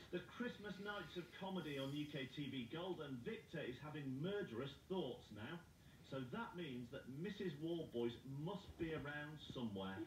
It's the Christmas nights of comedy on UKTV Gold, and Victor is having murderous thoughts now. So that means that Mrs. Warboys must be around somewhere.